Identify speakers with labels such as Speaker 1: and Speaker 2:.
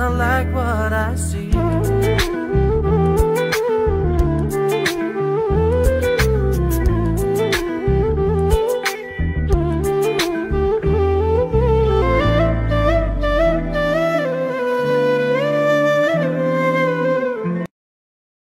Speaker 1: and I like what I see.